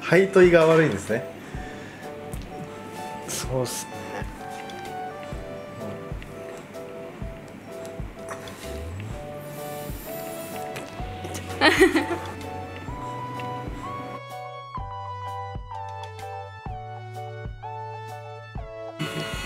ハイトイが悪いんですね。そうっすね、うん